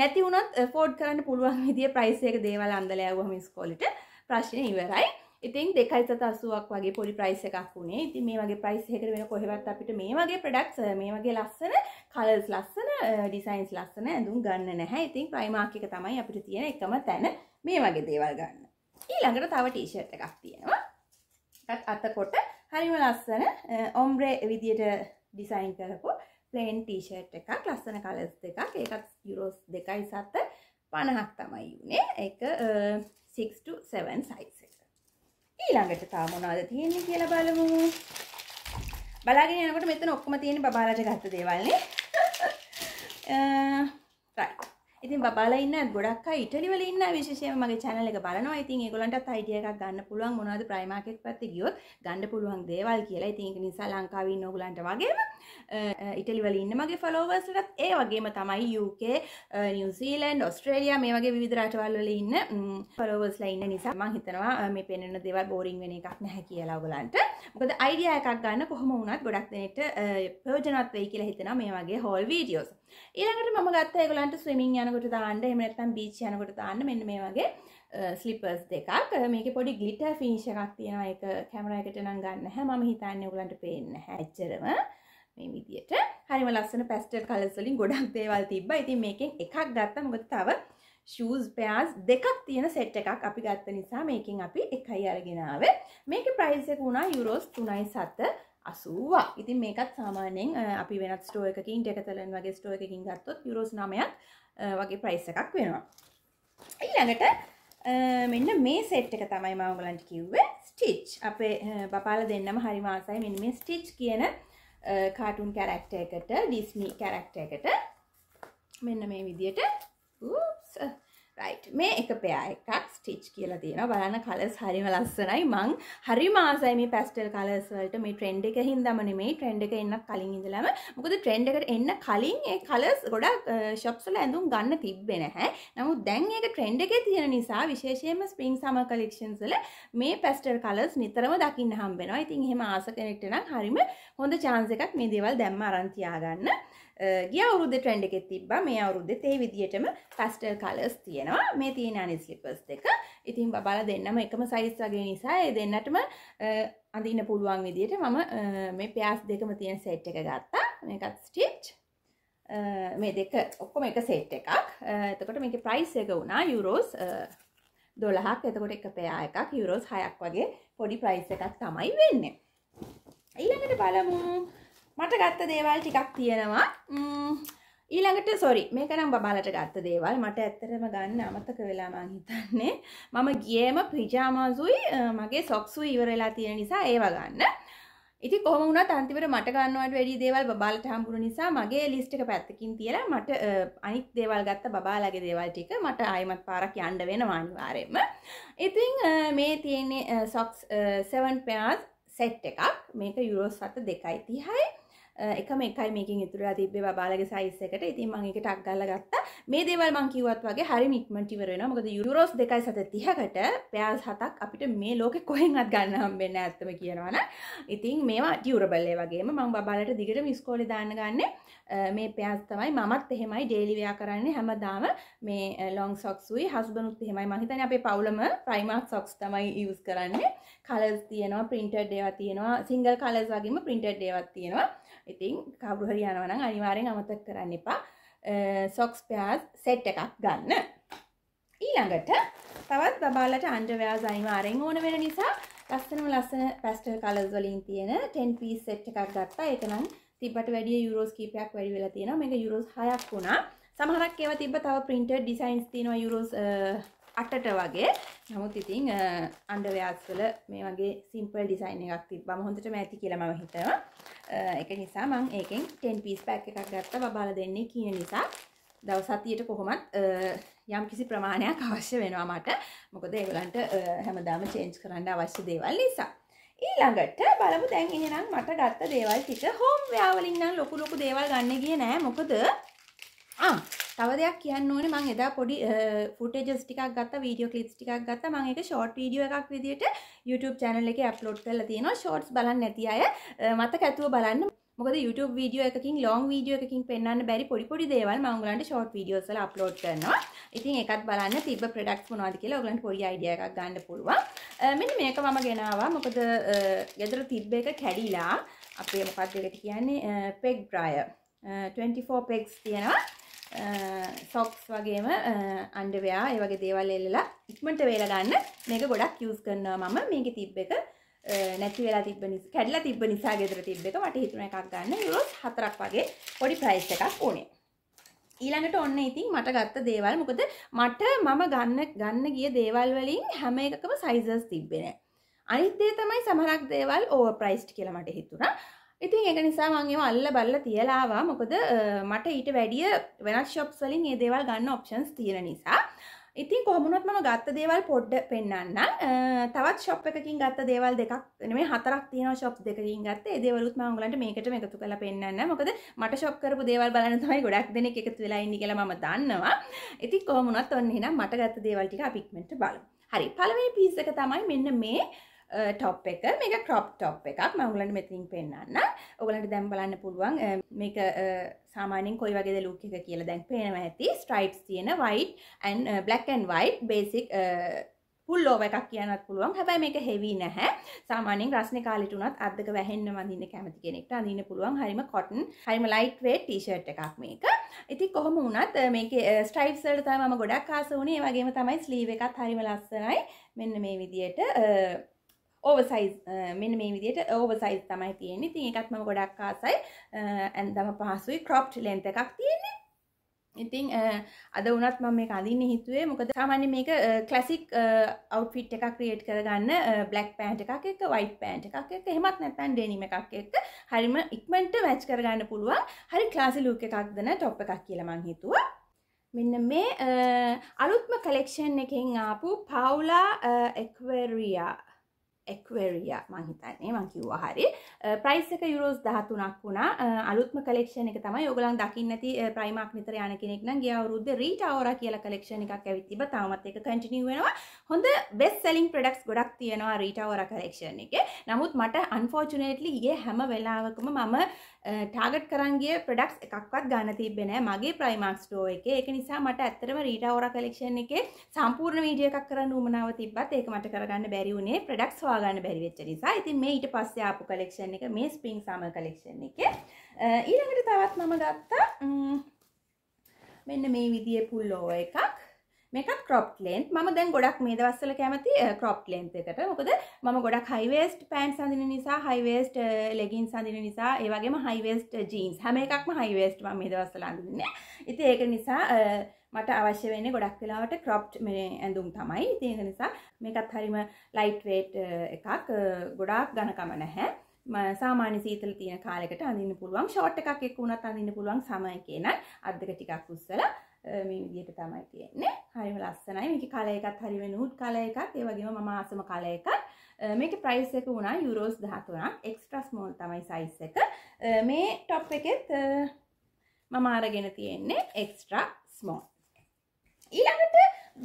නැති වුණත් ෆෝඩ් කරන්න පුළුවන් විදිය ප්‍රයිස් එක දේවල් අන්දලා යවුවම ඉස්කෝලේට ප්‍රශ්නය ඉවරයි. ඉතින් දෙකයි සත අසුවක් වගේ පොඩි ප්‍රයිස් එකක් වුණේ. ඉතින් මේ වගේ ප්‍රයිස් එකකට වෙන කොහෙවත් අපිට මේ වගේ ප්‍රොඩක්ට්ස් මේ වගේ ලස්සන කලර්ස් ලස්සන ඩිසයින්ස් ලස්සන ඇඳුම් ගන්න නැහැ. ඉතින් ප්‍රයිමාර්ක් එක තමයි අපිට තියෙන එකම තැන මේ වගේ දේවල් ගන්න. ඊළඟට තව ටී-ෂර්ට් එකක් තියෙනවා. ඒත් අතකොට හරිම ලස්සන ඔම්බ්‍රේ විදියට ඩිසයින් කරපු ප්ලේන් ටී-ෂර්ට් එකක් ලස්සන කලර්ස් දෙකක්. ඒකත් යුරෝස් 2.7 50ක් තමයි උනේ. ඒක 6 to 7 size එක. ඊළඟට තා මොනවද තියෙන්නේ කියලා බලමු. බලාගෙන යනකොට මෙතන ඔක්කොම තියෙන්නේ බබාලාට ගත්ත දේවල්නේ. (laughs) right. ඉතින් බබාලා ඉන්න ගොඩක් අය ඉටලි වල ඉන්න විශේෂයෙන්ම මගේ channel එක බලනවා. ඉතින් ඒගොල්ලන්ටත් idea එකක් ගන්න පුළුවන් මොනවද ප්‍රයිමාර්කට් පැත්තේ ගියොත් ගන්න පුළුවන් දේවල් කියලා. ඉතින් ඒක නිසා ලංකාවේ ඉන්න ඕගොල්ලන්ට වගේම ඉටලි වල ඉන්න මගේ ෆලෝවර්ස්ලටත් ඒ වගේම තමයි UK, නිව්සීලන්ඩ්, ඔස්ට්‍රේලියා මේ වගේ විවිධ රටවල් වල ඉන්න ෆලෝවර්ස්ලා ඉන්න නිසා මම හිතනවා මේ පෙන්වන දේවල් බෝරින් වෙන එකක් නැහැ කියලා ඔයගලන්ට. මොකද අයිඩියා එකක් ගන්න කොහොම වුණත් ගොඩක් දෙනෙක්ට ප්‍රයෝජනවත් වෙයි කියලා හිතනවා මේ වගේ හෝල් වීඩියෝස්. ඊළඟට මම ගත්ත ඒගොල්ලන්ට ස්විමින් යනකොට දාන්න. එහෙම නැත්නම් බීච් යනකොට දාන්න. මෙන්න මේ වගේ ස්ලිපර්ස් දෙකක්. මේක පොඩි ග්ලිටර් ෆිනිෂ් එකක් තියෙනවා. ඒක කැමරා එකට නම් ගන්න නැහැ. මම හිතන්නේ ඔයගලන්ට පේන්නේ නැහැ ඇත්තටම. මේ විදියට. හරිම ලස්සන පැස්ටල් කලර්ස් වලින් ගොඩක් දේවල් තිබ්බා. ඉතින් මේකෙන් එකක් ගත්තා. මොකද තව ෂූස් පෙයාස් දෙකක් තියෙන සෙට් එකක් අපි ගත්ත නිසා මේකෙන් අපි එකයි අරගෙන ආවේ. මේකේ ප්‍රයිස් එක වුණා යුරෝස් 3.7 අසුවා. ඉතින් මේකත් සාමාන්‍යයෙන් අපි වෙනත් ස්ටෝ එකකින් ටෙකතලන් වගේ ස්ටෝ එකකින් ගත්තොත් යුරෝස් නමයක් වගේ ප්‍රයිස් එකක් වෙනවා. ඊළඟට මෙන්න මේ සෙට් එක තමයි මම ඔයගලන්ට කිව්වේ ස්ටිච් අපේ බපාලා දෙන්නම හරි මාසයි මෙන්න මේ ස්ටිච් කියන කාටුන් කැරක්ට එකට ඩිස්නි කැරක්ට එකට මෙන්න මේ විදියට. රයිට් මේ එක පෙයා එකක් ස්ටිච් කියලා තියෙනවා. බලන්න කලර්ස් හරිම ලස්සනයි. මං හරි මාසයි මේ පැස්ටල් කලර්ස් වලට මේ ට්‍රෙන්ඩ් එක හින්දාම නෙමෙයි. ට්‍රෙන්ඩ් එක එන්නත් කලින් ඉඳලම. මොකද ට්‍රෙන්ඩ් එකට එන්න කලින් ඒ කලර්ස් ගොඩක් ෂොප්ස් වල ඇඳුම් ගන්න තිබ්බේ නැහැ. නමුත් දැන් ඒක ට්‍රෙන්ඩ් එකේ තියෙන නිසා විශේෂයෙන්ම ස්ප්‍රින්ග් සමර් කලෙක්ෂන්ස් වල මේ පැස්ටල් කලර්ස් නිතරම දකින්න හම්බ වෙනවා. ඉතින් එහෙම ආස කෙනෙක්ට නම් හරිම හොඳ චාන්ස එකක් මේ දේවල් දැම්ම අරන්තියාගන්න ගිය අවුරුද්ධ ට්‍රෙන්ඩ් එකෙත් තිබ්බා. මේ අවුරුද්දෙත් ඒ විදිහටම පැස්ටල් කලර්ස් තියෙනවා. මේ තියෙන අනිත් ස්ලිපර්ස් දෙක. ඉතින් බබාලා දෙන්නම එකම සයිස් වගේ නිසා ඒ දෙන්නටම අඳින්න පුළුවන් විදිහට මම මේ ප්යාස් දෙකම තියෙන සෙට් එක ගත්තා. මේකත් ස්ටිච් මේ දෙක ඔක්කොම එක සෙට් එකක්. එතකොට මේක ප්‍රයිස් එක වුණා යුරෝස් දොළහක්. එතකොට එක පෙයා එකක් යුරෝස් හයක් වගේ පොඩි ප්‍රයිස් එකක් තමයි වෙන්නේ. ඊළඟට බලමු. මට ගත්ත දේවල් ටිකක් තියෙනවා. ඊළඟට සොරි මේකනම් බබාලට ගත්ත දේවල්. මට ඇත්තරම ගන්න අමතක වෙලා මං හිතන්නේ. මම ගියම පිජාමාසුයි මගේ සොක්සු ඉවරලා තියෙන නිසා ඒව ගන්න. ඉති කොහම වුණත් අන්තිමට මට ගන්නවට වැඩි දේවල් බාලට හම්බුණ නිසා මගේ ලිස්ට් එක පැත්තකින් තියලා මට අනිත් දේවල් ගත්ත බබාලගේ දේවල් ටික මට ආයමත් පාරක් යන්න වෙනවා අනිවාර්යෙන්ම. ඉතින් මේ තියෙන්නේ සොක්ස් 7 පෙයාස් සෙට් එකක්. මේක යුරෝස් සත දෙකයි තිහයි. එකම එකයි මේකින් ඉතුරලා තිබ්බේ බාලගේ සයිස් එකට. ඉතින් මම ඒකට ටක් ගාලා ගත්තා. මේ දේවල් මං කිව්වත් වගේ හරි ඉක්මනට ඉවර වෙනවා. මොකද යුරෝස් 2.30කට පෙයාස් හතක් අපිට මේ ලෝකෙ කොහෙන්වත් ගන්න හම්බෙන්නේ නැහැ ඇත්තම කියනවනම් ඉතින් මේවා ඩියුරබල් ඒ වගේම මම බබාලට දිගටම ඉස්කෝලේ දාන්න ගන්නේ. මේ පෙයාස් තමයි. මමත් එහෙමයි. ඩේලි වෙයා කරන්නේ හැමදාම මේ ලොං සොක්ස් උයි. හස්බන්ඩ්ුත් එහෙමයි. මම හිතන්නේ අපේ පවුලම ප්‍රයිමාර්ක් සොක්ස් තමයි යූස් කරන්නේ. කලර්ස් තියෙනවා printed ඒවා තියෙනවා. සිංගල් කලර්ස් වගේම printed ඒවාත් තියෙනවා. ඉතින් කවුරු හරි යනවා නම් අනිවාර්යෙන් අමතක කරන්න එපා. සොක්ස් පෙයාස් සෙට් එකක් ගන්න. ඊළඟට තවත් බබාලට අන්ඩර්වෙයාර්ස් අනිවාර්යෙන් ඕන වෙන නිසා ලස්සනම ලස්සන පැස්ටල් කලර්ස් වලින් තියෙන 10 piece set එකක් ගත්තා. ඒක නම් තිබ්බට වැඩිය යුරෝස් කීපයක් වැඩි වෙලා තියෙනවා. මේක යුරෝස් 6ක් වුණා. සමහරක් ඒවා තිබ්බ තව printed designs තියෙනවා යුරෝස් අටට වගේ. නමුත් ඉතින් අන්ඩර්වෙයාර්ස් වල මේ වගේ සිම්පල් ඩිසයින් එකක් තිබ්බම හොඳටම ඇති කියලා මම හිතනවා. එක නිසා මං ඒකෙන් 10 පිස් පැක් එකක් ගත්ත බබාල දෙන්නේ කියන නිසා. දවසතියට කොහොමත් යම් කිසි ප්‍රමාණයක් අවශ්‍ය වෙනවා මට. මොකද ඒගලන්ට හැමදාම චේන්ජ් කරන්න අවශ්‍ය දේවල් නිසා. ඊළඟට බලමු දැන් එහෙනම් මට ගත්ත දේවල් ටික. හෝම් ව්‍යාවලින් නම් ලොකු ලොකු දේවල් ගන්න ගියේ නෑ. මොකද ආ තව දෙයක් කියන්න ඕනේ මම එදා පොඩි ෆුටේජස් ටිකක් ගත්තා වීඩියෝ ක්ලිප්ස් ටිකක් ගත්තා මම ඒක ෂෝට් වීඩියෝ එකක් විදිහට YouTube channel එකේ අප්ලෝඩ් කරලා තියෙනවා ෂෝට්ස් බලන්න නැති අය මතක ඇතුව බලන්න මොකද YouTube වීඩියෝ එකකින් ලොං වීඩියෝ එකකින් පෙන්වන්න බැරි පොඩි පොඩි දේවල් මම ඔයගලන්ට ෂෝට් වීඩියෝස් වල අප්ලෝඩ් කරනවා. ඉතින් ඒකත් බලන්න තිබ්බ ප්‍රොඩක්ට්ස් මොනවද කියලා ඔයගලන්ට පොඩි අයිඩියා එකක් ගන්න පුළුවන්. මෙන්න මේක මම ගෙනාවා. මොකද ගෙදර තිබ්බ එක කැඩිලා අපේ මොකක්ද ඒකට කියන්නේ peg dryer 24 pegs තියෙනවා. සොක්ස් වගේම අන්ඩවයා ඒ වගේ දේවල් එල්ලලා ඉක්මට වේලා ගන්න. මේක ගොඩක් යස් කරනවා මම. මේක තිබ්බ එක නැති වෙලා තිබ නිසා කැඩලා තිබ නිසා ගෙදර තිබ්බ එක මට හිතුන එකක් ගන්න. යුරෝස් හතරක් වගේ පොඩි ප්‍රයිස් එකක් ඕනේ. ඊළඟට ඔන්න ඉතින් මට ගත්ත දේවල් මොකද මට මම ගන්න ගන්න ගිය දේවල් වලින් හැම එකකම සයිසස් තිබ්බෙන අනිත් දේ තමයි සමහරක් දේවල් ඕවර් ප්‍රයිස්ඩ් කියලා මට හිතුණා. ඉතින් ඒක නිසා මං ඒවා අල්ල බල්ල තියලාවා මොකද මට ඊට වැඩිය වෙනස් ෂොප්ස් වලින් ඒ දේවල් ගන්න ඔප්ෂන්ස් තියෙන නිසා. ඉතින් කොහොමුණත් මම ගත්ත දේවල් පොඩ්ඩ පෙන්වන්න තවත් ෂොප් එකකින් ගත්ත දේවල් දෙකක් නෙමෙයි හතරක් තියෙනවා ෂොප්ස් දෙකකින් ගත්ත. ඒ දේවලුත් මම ඔයගලන්ට මේකටම එකතු කරලා පෙන්වන්න මොකද මට ෂොප් කරපු දේවල් බලන්න තමයි ගොඩක් දෙනෙක් එකතු වෙලා ඉන්නේ කියලා මම දන්නවා. ඉතින් කොහොමුණත් ඔන්න එහෙනම් මට ගත්ත දේවල් ටික අපි ඉක්මනට බලමු. හරි පළවෙනි පීස් එක තමයි මෙන්න මේ ටොප් එක. මේක ක්‍රොප් ටොප් එකක්. මංගලන්ට මෙතින් පෙන්න්න ඔගලට දැම් බලන්න පුළුවන් මේක සාමානෙන් කොයි වගේ ලුක් එක කියලා දැන් පේනව ඇති. ස්ට්‍රයිප්ස් තියෙන white and black and white basic pullover එකක් කියනත් පුළුවන්. හැබැයි මේක හෙවී නැහැ. සාමානෙන් රස්න කාලිටුනත් අදක වැහෙන්න වඳන්න කැමති කෙනෙක්ට අඳන්න පුළුවන්. හරිම කොටන් හරිම ලයිට් වේ ටීෂර්ට් එකක් මේක. ඉති කොහොම වුණත් මේක ස්ට්‍රයිප්සල්ට තම ගොඩක් කාස වුණේ. වගේම තමයි ස්ලීව එකත් හරිම ලස්සනයි. මෙන්න මේ විදියට ඕවසයිස් uh, මෙන්න මේ විදියට ඕවසයිස් තමයි තියෙන්නේ. ඉතින් එකත්ම ගොඩක් ආසයි. Uh, ඇන්දම පහසුයි. ක්‍රොප්ට් ලෙන්ත එකක් තියෙන්නේ. ඉතින් uh, අද වනත් මම මේ අඳන්න හිතුවේ. මොකද සාමාන්‍ය මේක කලසික් අවට්ෆිට් එකක් ක්‍රියේට් කරගන්න බ්ලක් පෑන්ට එකක් එක වයිට් පෑන්ට එකක් එක හෙමත් නැතන් ඩෙනීම එකක් එක්ක හරිම ඉක්මෙන්ට වැච් කරගන්න පුළුවන්. හරි ක්ලාසි ලූක එකක් දන ටොප් එකක් කියලමං හිතුවා. මෙන්න මේ අලුත්ම කලෙක්ෂන් එකෙන් ආපු පවුලා එක්වරියා එක්වරිය මංහිතන්නේ මං කිව්වා හරි. ප්‍රයිස් එක යුරෝස් දහතුනක් වුණා. අලුත්ම කලෙක්ෂණ එක තමයි. ඔගලන් දකින්න ඇති ප්‍රයිමක් නිතර යන කෙනෙක් නම් ගිය අවුරුද්ද රීට අවර කියලා කලෙක්ෂණ එකක් ඇවිත් තිබ තාමත් එක කන්ටිනියු වෙනවා. හොඳ බෙස් සෙලින් ප්‍රොඩක්ට්ස් ගොඩක් තියෙනවා රීට අවර කලෙක්ෂණ එක. නමුත් මට අන්ෆෝර්චුනේට්ලි ගේ හැම වෙලාවකම මම ටාගට් කරන්ගේ ප්‍රඩක්ස් එකක්වත් ගන්න තිබෙන මගේ ප්‍රයිමක් ස්ටෝ එක. එක නිසා මට ඇත්තරම රීට අවර කලෙක්ෂන් එක සම්පූර්ණ වීඩිය එකක් කරන්න උමනාව තිබත් ඒක මට කරගන්න බැරි වුණේ ප්‍රඩක්ස් වාගන්න බැරිවෙච්ච නිසා. ඉතින් මේ ඊට පස්සේ ආපු කලෙක්ෂන් එක මේ ස්පින් සම කලෙක්ෂන් එක. ඊළඟට තවත් මම ගත්තා මෙන්න මේ විදිය පුල්ලෝ එකක්. මේකත් ක්‍රොප් ලෙන්ත් මම දැන් ගොඩක් මේ දවස්සල කැමති ක්‍රොප් ලෙන්ත් එකට. මොකද මම ගොඩක් හයිවේස්ට් පෑන් සඳන නිසා හයිවේස්ට් ලෙගින් සඳන නිසා ඒවගේම හයිවේස්ට් ජීන්ස් හැම එකක්ම හයිවේස්ට් ම මේ දවස්සල අඳන්න. ඉති ඒක නිසා මට අවශ්‍ය වෙන්නේ ගොඩක් වෙලාවට ක්‍රොප් මේ ඇඳුම් තමයි. තියෙන නිසා මේකත් හරිම ලයිට් වේට් එකක්. ගොඩාක් ගණකම නැහැ. සාමාන්‍ය සීතල තියෙන කාලෙකට අඳන්න පුළුවන්. ෂෝට් එකක් එක් වුණත් අඳන්න පුළුවන් සමය කියන අර්ධක ටිකක් උස්සලා මේ විදිහට තමයි තියෙන්නේ. හරිම ලස්සනයි. මේක කල එකත් හරිම නූට් කල එකක්. ඒ වගේම මම ආසම කල එකක්. මේක ප්‍රයිස් එක වුණා යුරෝස් 13ක් එක්ස්ට්‍රා ස්මෝල් තමයි සයිස් එක. මේ টොප් එකෙත් මම අරගෙන තියෙන්නේ එක්ස්ට්‍රා ස්මෝල් ඊළඟට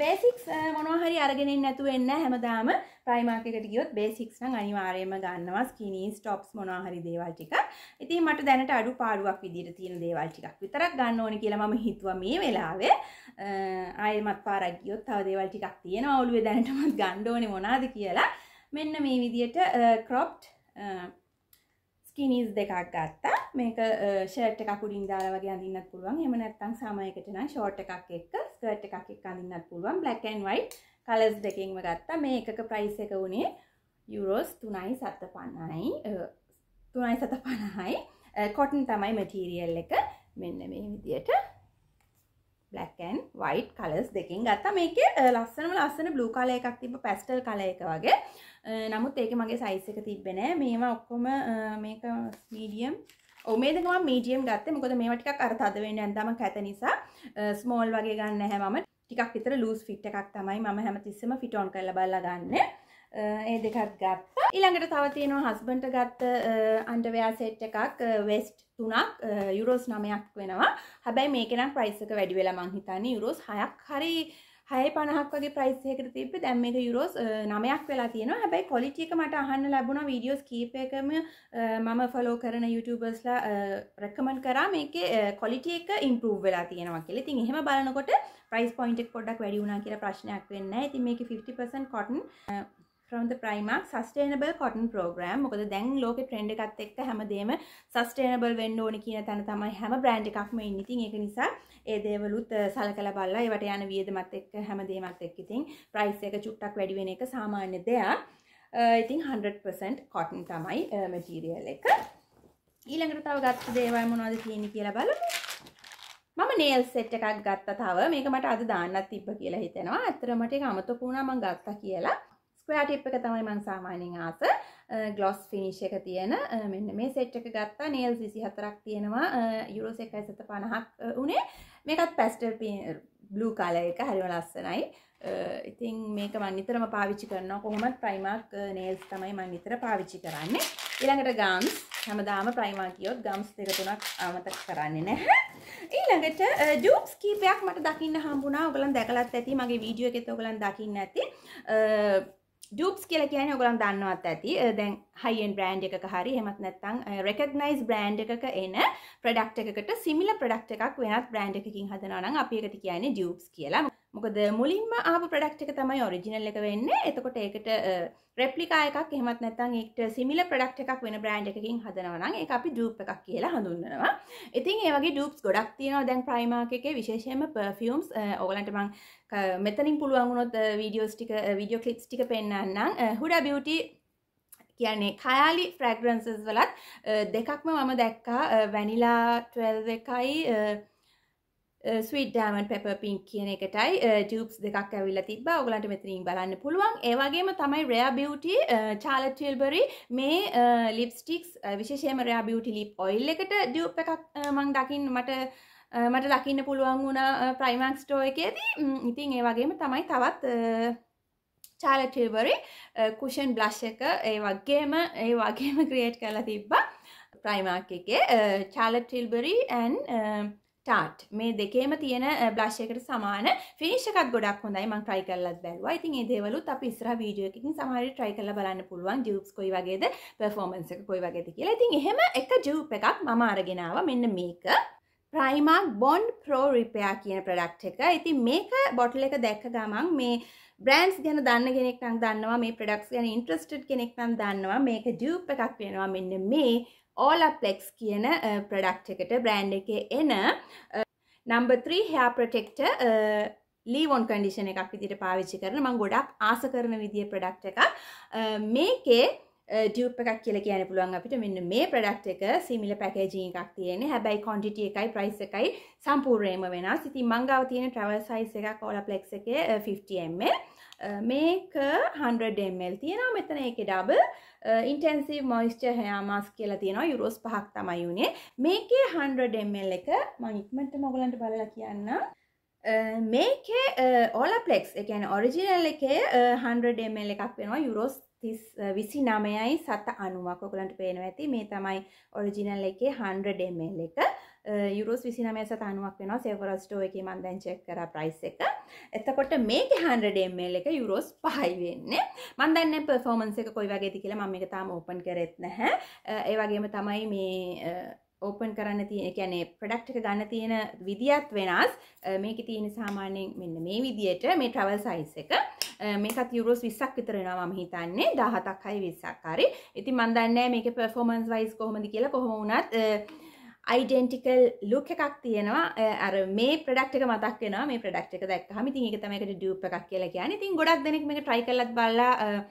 බේසික්ස් මොනහරි අරගෙනෙන් නැතු වෙන්න හැමදාම ප්‍රයිමාර්කකට ගියොත් බේසික්ස් නම් අනිවාර්යයෙන්ම ගන්නවා ස්කිනීස් ටොප්ස් මොනවා හරි දේවල් ටික. ඉතින් මට දැනට අඩු පාඩුවක් විදිහට තියෙන දේවල් ටිකක් විතරක් ගන්න ඕනේ කියලා මම හිතුවා මේ වෙලාවේ. ආයෙමත් පාරක් ගියොත් තව දේවල් ටිකක් තියෙනවා ඔළුවේ දැනටමත් ගන්න ඕනේ මොනවාද කියලා. මෙන්න මේ විදිහට ක්‍රොප්ඩ් ස්කිනීස් දෙකක් ගත්තා. මේක ෂර්ට් එකක් උඩින් දාලා වගේ අඳින්නත් පුළුවන්. එහෙම නැත්නම් සමයකට නම් ෂෝට් එකක් එක්ක ස්කර්ට් එකක් එක්ක අඳින්නත් පුළුවන්. black and white කලර්ස් දෙකකින්ම ගත්තා. මේ එකක ප්‍රයිස් එක උනේ යුරෝස් 3.750යි 3.750යි කොටන් තමයි මැටීරියල් එක. මෙන්න මේ විදියට black and white colors දෙකෙන් ගත්තා. මේකේ ලස්සනම ලස්සන blue color එකක් තිබ්බ pastel color එක වගේ. නමුත් ඒක මගේ සයිස් එක තිබ්බෙනෑ මේවා ඔක්කොම මේක මීඩියම් ඕමේදකම මීඩියම් ගත්ත. මොකද මේවා ටිකක් අර තද වෙන්න ඇන්දම කැත නිසා. ස්මෝල් වගේ ගන්න හැම. ටිකක් විතර ලූස් ෆිට් එකක් තමයි මම හැම තිස්සම ෆිටෝන් කරලා බලලා ගන්න. ඒ දෙකක් ගත්තා. ඊළඟට තව තියෙනවා හස්බන්ට ගත්ත අන්ඩවයා සෙට් එකක් වෙස්ට් තුනක් යුරෝස් නමයක් වෙනවා. හැබැයි මේකනම් ප්‍රයිස් එක වැඩි වෙලා මං හිතන්නේ යුරෝස් හයක් හරි හය පණහක් වගේ ප්‍රයිස්යකට තිබ දැම් මේක යුරෝස් නමයක් වෙලා තියෙනවා. හැබැයි කොලිටික මට අහන්න ලැබුණ වීඩියෝස් කීපයකම මම ෆලෝ කරන YouTubeර්ස්ලා රැකමන් කරා මේක කොලිටිය එක ඉම්පරූව් වෙලා තියෙනවා කියල. තින් එහෙම බලනකොට ප්‍රයිස් පොයින්ටක් පොඩක් වැඩි වුණා කියලා ප්‍රශ්නයක් වෙන්න ඉතින් මේක 50% කොටන් from the Primark sustainable cotton program මොකද දැන් ලෝකෙ ට්‍රෙන්ඩ් එකත් එක්ක හැමදේම sustainable වෙන්න ඕනේ කියන තැන තමයි හැම බ්‍රෑන්ඩ් එකක්ම ඉන්නේ. ඉතින් ඒක නිසා ඒ දේවලුත් සලකලා බලලා ඒවට යන වියදමත් එක්ක හැමදේමත් එක්ක ඉතින් price එක චුට්ටක් වැඩි වෙන එක සාමාන්‍ය දෙයක්. ඉතින් 100% cotton තමයි material එක. ඊළඟට තව ගත්ත දේවල් මොනවද තියෙන්නේ කියලා බලමු. මම නේල් සෙට් එකක් ගත්තා තව මේක මට අද දාන්නත් තිබ්බ කියලා හිතෙනවා. ඇත්තටම ටික අමතක වුණා මම ගත්තා කියලා. ස්ක්වයා ටිප් එක තමයි මං සාමාන්‍යයෙන් ආස. ග්ලොස් ෆිනිෂ් එක තියෙන මෙන්න මේ සෙට් එක ගත්තා. නේල්ස් 24ක් තියෙනවා. යුරෝස් 1.50ක් උනේ. මේකත් පැස්ටල් බ්ලූ කලර් එක. හරිම ලස්සනයි. ඉතින් මේක මම නිතරම පාවිච්චි කරනවා. කොහොමත් ප්‍රයිමාර්ක් නේල්ස් තමයි මම නිතර පාවිච්චි කරන්නේ. ඊළඟට ගම්ස් හැමදාම ප්‍රයිමාර්ක් කියොත් ගම්ස් දෙක තුනක් අමතක කරන්නේ නැහැ. ඊළඟට ඩූප්ස් කීපයක් මට දකින්න හම්බුණා. ඔයගලන් දැකලත් ඇති. මගේ වීඩියෝ එකෙත් ඔයගලන් දකින්න ඇති. ඩූප්ස් කියලා කියන්නේ ඔයගොල්ලන් දන්නවත් ඇති. දැන් හයින් බ්‍රෑන්ඩ් එකක හරි එහෙමත් නැත්නම් රෙකග්නයිස් බ්‍රෑන්ඩ් එකක එන ප්‍රොඩක්ට් එකකට සිමිලර් ප්‍රොඩක්ට් එකක් වෙනත් බ්‍රෑන්ඩ් එකකින් හදනවා නම් අපි ඒකට කියන්නේ ඩියුප්ස් කියලා. මොකද මුලින්ම ආපු ප්‍රොඩක්ට් එක තමයි ඔරිජිනල් එක වෙන්නේ. එතකොට ඒකට රෙප්ලිකා එකක් එහෙමත් නැත්නම් ඒකට සිමිලර් ප්‍රොඩක්ට් එකක් වෙන බ්‍රෑන්ඩ් එකකින් හදනවා නම් ඒක අපි ඩූප් එකක් කියලා හඳුන්වනවා. ඉතින් ඒ වගේ ඩූප්ස් ගොඩක් තියෙනවා දැන් ප්‍රයිමාර්ක් එකේ විශේෂයෙන්ම පර්ෆියුම්ස් ඔයගලන්ට මම මෙතනින් පුළුවන් වුණොත් වීඩියෝස් ටික වීඩියෝ ක්ලිප්ස් ටික පෙන්වන්නම්. හුඩා බියුටි කියන්නේ කයාලි ෆ්‍රැග්‍රන්සස් වලත් දෙකක්ම මම දැක්කා වැනිලා 12 එකයි ස්වීට් ඩෑමන් පෙප පින්ක් කියන එකටයි uh, ටියුබ්ස් දෙකක් ඇවිල්ලා තිබ්බා. ඔයගලන්ට මෙතනින් බලන්න පුළුවන්. ඒ වගේම තමයි රෙයා බියුටි චාලට් ටිල්බරි මේ uh, ලිප්ස්ටික්ස් uh, විශේෂයෙන්ම රෙයා බියුටි ලිප් ඔයිල් එකට ඩියුප් එකක් මම දකින්න මට මට දකින්න පුළුවන් වුණ ප්‍රයිමක් ස්ටෝ එකේදී. Mm, ඉතින් ඒ වගේම තමයි තවත් චාලටිල්බරි කුෂන් බ්ලශ් එක. ඒ වගේම ඒ වගේම ක්‍රියේට් කරලා තිබ්බා. ප්‍රයිමාක් එකේ චාලටිල්බරි ඇන් ටාට් මේ දෙකේම තියෙන බ්ලශ්යකට සමාන ෆිනිශකත් ගොඩක් හොඳයි. මං ට්‍රයි කරලත් බැලුවා. ඉතින් ඒ දේවලුත් අපි ඉස්සරහ වීඩියෝ එකකින් සමහර ට්‍රයි කරලා බලන්න පුළුවන්. ඩියුප්ස් කොයි වගේද? පර්ෆෝමන්ස් එක කොයි වගේද කියලා. ඉතින් එහෙම එක ඩියුප් එකක් මම අරගෙන ආවා. මෙන්න මේක. ප්‍රයිමාක් බොන්ඩ් ප්‍රෝ රිපෙයා කියන ප්‍රොඩක්ට් එක. ඉතින් මේක බොටල් එක දැක්ක ගමන් මේ බ්‍රන්ස් ගැන දන්න කෙනෙක් නම් දන්නවා. මේ ප්‍රඩක්ස් ගැන ඉන්ට්‍රස්ටඩ් කෙනෙක් නම් දන්නවා. මේක ඩියුප් එකක් වෙනවා. මෙන්න මේ ඕලප්ලෙක්ස් කියන uh, ප්‍රඩක්් එකට බ්‍රෑන්් එක එන නම්බ3 හයා ප්‍රටෙක්ට ලීවොන් කඩිෂන එකක් විදිට පාවිච්චි කරන මං ගොඩක් ආස කරන විදිිය ප්‍රඩක්් එක මේකේ uh, ඩියප් එකක් කියල කියන පුළුවන් අපිට. මෙන්න මේ ප්‍රඩක්් එක සිමිල පැකජී එකක් තියෙන හැබැයි කොන්ටිටිය එකයි ප්‍රයිස් එකයි සම්පූර්යම වෙන සිති මංගාව තියෙන ට්‍රවල් සයිස් එක කෝලපලෙක් එක 50ml මේක 100ml තියෙනවා. මෙතන එක ඩබල් ඉන්ටන්සිව මොයිස්ච හයාමස් කියලා තියෙනවා. යුරෝස් පහක් තමයි වුණේ මේකේ 100ml එක මංඉක්මට මොගලන්ට බලලා කියන්න. මේකේ ඕලපලෙක්ස් එකන ඔරිජිනල් එකේ 100ml එකක් වෙනවා. යුරෝස් තිස් විසි නමයයි සත අනුවක් ඔකලන්ට පේනවා ඇති. මේ තමයි ඔරිජිනල් එකේ 100ml එක. යුරෝස් විසි නමය සත අනුවක් වෙනවා සෙවරස්ටෝ එක මන්දැන් චෙක් කර ප්‍රයිස් එක. එතකොට මේක 100ml එක යුරෝස් පහයි වෙන්නේ. මන්දන්න පර්ෆෝමන්ස එක කොයි වගේති කියලා මම එක තාම ඕපන් කරෙත් නැහැ. ඒ වගේම තමයි මේ ඕපන් කරන්න තියෙන කැනේ ප්‍රඩක්් එක ගන්න තියෙන විදිත් වෙනස්. මේක තියෙන සාමාන්‍යයෙන් මෙන්න මේ විදියට මේ ට්‍රවල් සයිස් එක. මේකත් යුරෝස් විස්සක් විතරෙනවා ම හිතන්නේ. දහතක් හයි විස්සක්කාරි ඉති මන්දන්න මේක පර්ෆෝමන්ස් වයිස් කොහොමද කියලා කොහොම වුණත් අයිඩෙන්ටිකල් ලුක් එකක් තියෙනවා. අර මේ ප්‍රඩක්් එක මතක්වෙන මේ ප්‍රඩක්් එක දැක් හමි තික තමකට ඩියප් එකක් කියලා කියන ඉතින් ගොඩක් දෙනෙක් මේ ට්‍රයි කලත් බල්ලා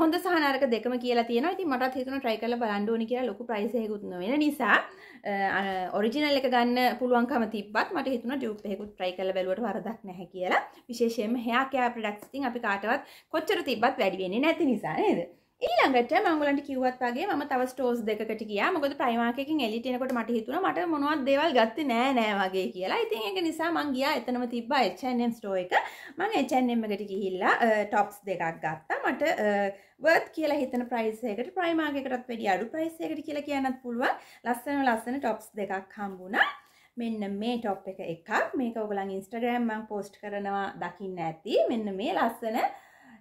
හොඳ සහනරක දෙකම කියලා තියෙන ඉති මටත් හිතුන ට්‍රයි කල බලන්ඩෝනි කියලා ලොකු ප්‍රයිසයකුත්න වෙන නිසා ඔරිජිනල් එක ගන්න පුළුවන්කම තිබත් මට හිතුන ඩියප්හෙකුත් ට්‍රයි කල බැලුවට වරදක් නැහැ කියලා. විශේෂයෙන්ම හයාකයා ප්‍රඩක්ස්තින් අපි කාටවත් කොච්චර තිබත් වැඩිවෙන්නේ නැති නිසා නේද? ඊළඟට මංගලන්ට කිව්වත් වගේ ම තව ස්ටෝස් දෙකට කියා මොකද ප්‍රයිමාකින් එලිටනකොට මට හිතුන මට මොනවත් දේවල් ගත්ත නෑ නෑ වගේ කියලා. ඉතින් එක නිසා මං ගියා එතනම තිබ්බා H&M එච්චන්ම් ස්ටෝ එක. මං එච්චන්ම් එකට ගිහිල්ලා ටොප්ස් දෙකක් ගත්තා. මට වර්ත් කියලා හිතන ප්‍රයිසයකට ප්‍රයිමාගකටත් වැඩි අඩු ප්‍රයිසයකට කියලා කියන්නත් පුළුවන්. ලස්සන ලස්සන ටොප්ස් දෙකක් හම්බුණා. මෙන්න මේ ටොප් එක එකක්. මේක ඔගලන් ඉන්ස්ටග්‍රෑම් මං පෝස්ට් කරනවා දකින්න ඇති. මෙන්න මේ ලස්සන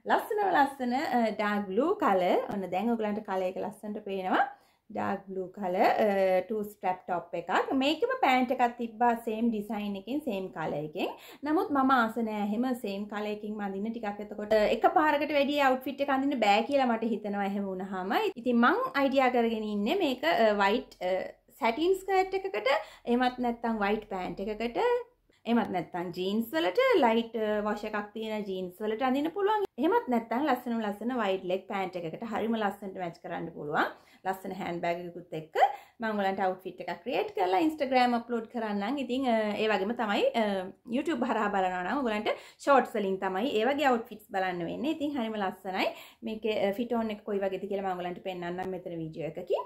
ලස්සනව ලස්සන ඩාක් බ්ලූ කල ඔන්න දැන් ඔගලන්ට කල එක ලස්සන්ට පේනවා. Dark blue colour two strap top එකක්. මේකම පෑන්ට එකත් තිබ්බා සේම් ඩිසයින් එකින් සේම් කලයකින් නමුත් මම ආසනෑ හෙම සේම් කලයකින් මඳන්න ටිකක් එතකොට එක පාරකට වැඩි අවට්ෆිට් කඳන්න බෑ කියලා මට හිතනවා එහෙම වුණහම ඉතින් මං අයිඩියා කරගෙන ඉන්න මේක වයිට් සැටින්ස්කට් එකකට. එමත් නැත්තම් වයිට් පෑන්ට් එකකට. එමත් නැත්තන් ජීන්ස් වලට ලයිට් වශ uh, එකක් තියෙන ජීන්ස් වලට අඳන්න පුළුවන්. එමත් නැත්තන් ලස්සන ලස්සන වයිඩ් ලෙක් පෑන්ට් එකට හරිම ලස්සට මැච් කරන්න පුළුවන්. ලස්සන හැන් බැගකුත් එක්ක මංගලන්ට අවෆිට් එක ක්‍රියට් කරලා ඉන්ස්ටග්‍රෑම් අප්ලෝඩ් කරන්න ඉතින් uh, ඒ වගේම තමයි uh, YouTube හරහා බලනනම් ගලන්ට ෂෝට් සලින් තමයි ඒවගේ අවට්ෆිටස් බලන්න වෙන්න. ඉතින් හරිම ලස්සනයි. මේක ෆිටෝන් එක කොයි වගේ කියල මංගලන්ට පෙන්න්න මෙතර වීඩියෝ එකකි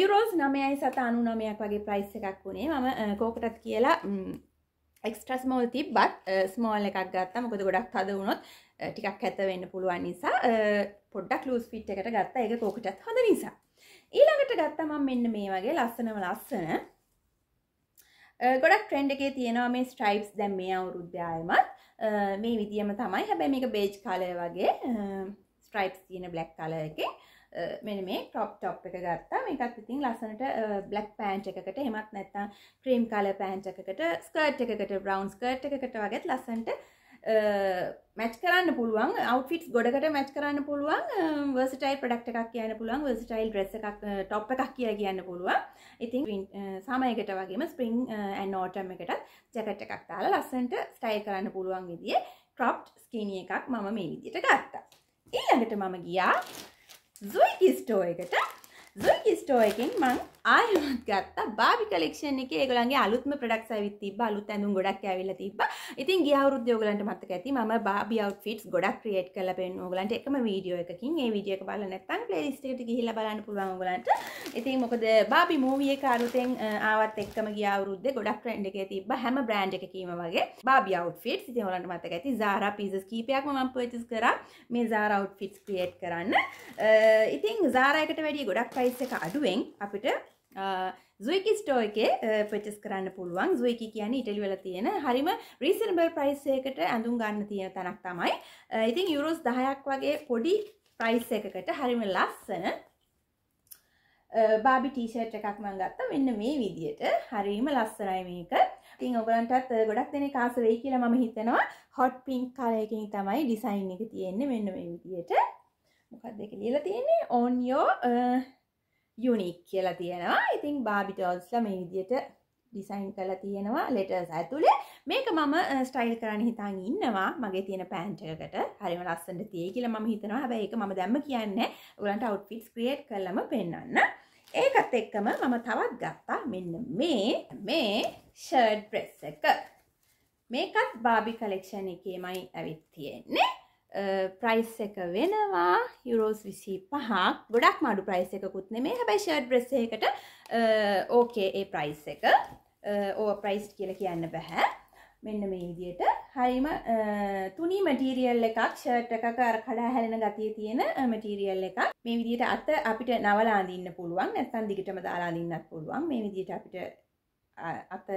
යුරෝස් නමයයි සත අනු නමයක් වගේ ප්‍රයිස් එකක් වුණේ. මම කෝකටත් කියලා um, එක්ස්ට්‍රස් මෝල් තිබ්බත් ස්මෝල් එකක් ගත්තා. මොකද ගොඩක් හද වුණොත් uh, ටිකක් ඇත වෙන්න පුළුවන් නිසා uh, පොඩ්ඩක් ලූස් ෆිට් එකට ගත්තා. එක කෝකටත් හොඳ නිසා. ඊළඟට ගත්තම මෙන්න මේ වගේ ලස්සනම ලස්සන uh, ගොඩක් ට්‍රෙන්ඩ් එකේ තියෙනවා මේ ස්ට්‍රයිප්ස් දැන් මේ අවුරුද්‍යායමත් මේ විදියම තමයි. හැබැයි මේක බේජ් කලය වගේ ස්ට්‍රයිප්ස් තියෙන බ්ලැක් කලය එකේ. මෙන මේ ක්‍රොප් ටොප් එක ගත්තා. මේකත් ඉතින් ලස්සනට බ්ලක් පෑන්් එකකට හෙමත් නැත්තම් ක්‍රීම් කාල පෑන්් එකකට ස්කර්ට් එකකට බ්‍රවන්් ස්කර්ට් එකකට වගේත් ලස්සන්ට මැච් කරන්න පුළුවන්. අවෆිටස් ගොඩකට මැච් කරන්න පුළුවන්. වර්සටයිල් ප්‍රඩක්් එකක් කියන්න පුළුවන්. වර්සටයිල් ්‍රෙස් එකක් ටොප් එකක් කිය කියන්න පුළුවන්. ඉතින් සමයකට වගේම ස්පරිං ඇන්නෝටම් එකට ජැකට් එකක් තාල ලස්සන්ට ස්ටයිල් කරන්න පුළුවන් විදිිය ක්‍රොප් ස්කීනිය එකක් මම මේ විදිට ගත්තා. ඊළඟට මම ගියා සුයිකි ස්ටෝ එකට සුයි ස්ටෝ එකෙන් මං ආයමත් ගත්තා බාබි කලෙක්ෂන් එක ඒගොල්ලන්ගේ අලුත්ම ප්‍රොඩක්ට්ස් ඇවිත් තිබ්බා අලුත් ඇඳුම් ගොඩක් ඇවිල්ලා තිබ්බා. ඉතින් ගිය අවුරුද්දේ ඔයගලන්ට මතක ඇති මම බාබි අවුට්ෆිට්ස් ගොඩක් ක්‍රියේට් කරලා පෙන්න ඔයගලන්ට එකම වීඩියෝ එකකින්. ඒ වීඩියෝ එක බලලා නැත්නම් ප්ලේලිස්ට් එකට ගිහිල්ලා බලන්න පුළුවන් ඔයගලන්ට ඉතින් මොකද බාබි මූවි එක අලුතෙන් ආවත් එක්කම ගිය අවුරුද්දේ ගොඩක් ට්‍රෙන්ඩ් එකේ තිබ්බා හැම බ්‍රෑන්ඩ් එකකීම වගේ. බාබි අවුට්ෆිට්ස් ඉතින් ඔයගලන්ට මතක ඇති Zara පීසස් කීපයක්ම මම පර්චේස් කරා. මේ Zara අවුට්ෆිට්ස් ක්‍රියේට් කරන්න. ඉතින් Zara එකට වැඩිය ගොඩක් ප්‍රයිස් එක අඩුවෙන් අපිට සුයිකි ස්ටෝ එකේ පචස් කරන්න පුළුවන්. සුයිකි කියන්නේ ඉටලි වල තියෙන හරිම රීසනබල් ප්‍රයිස් එකකට ඇඳුම් ගන්න තියෙන තැනක් තමයි. ඉතින් යුරෝස් දහයක් වගේ පොඩි ප්‍රයිස් එකකට හරිම ලස්සන බාබි ටීෂර්ට් එකක් මං ගත්තා මෙන්න මේ විදියට. හරිම ලස්සනයි මේක. ඉතින් ඔයගලන්ටත් ගොඩක් දෙනෙක් ආස වෙයි කියලා මම හිතනවා. හොට් පින්ක් කලරයකින් තමයි ඩිසයින් එක තියෙන්නේ මෙන්න මේ විදියට. මොකක්ද ඒක ලියලා තියෙන්නේ? On your යුනික් කියලා තියෙනවා. ඉතින් බාබිටෝල්ස්ල මේ විදියට ඩිසයින් කලා තියෙනවා. ලෙටර්ස් ඇතුළේ මේක මම ස්ටයිල් කරන්න හිතාන් ඉන්නවා. මගේ තියෙන පෑන්ටකට හරිම ලස්සට තිය කියල ම හිතනවා. හැබැයි එක ම දැම්ම කියන්න. ගලන්ට අවට්ෆිටස් ක්‍රියට් කරලම පෙන්න්න ඒකත් එක්කම මම තවත් ගත්තා මෙන්න මේ මේ ෂර්ඩ් ප්‍රෙස් එක. මේකත් බාබි කලෙක්ෂණ එකේමයි ඇවිත් තියෙන්නේ. ප්‍රයිස් එක වෙනවා. යුරෝස් විසි පහක් ගොඩක් මඩු ප්‍රයිස් එකකුත් නෙමේ හැබයි ෂර්ඩ් බ්‍රෙස් එකට ඕකේ ඒ ප්‍රයිස් එක. ඕ ප්‍රයිස් කියල කියන්න බැහැ මෙන්න මේ විදියට හරිම තුනි මටීරියල් එකක් ෂර්ට් එකක අර කඩා හැලෙන ගතිය තියෙන මටීරියල් එකක්. මේ විදියට අත අපිට නවලා අඳින්න පුළුවන්. නැත්නම් දිගටම දාලා අඳින්නත් පුළුවන්. මේ විදියට අපිට අත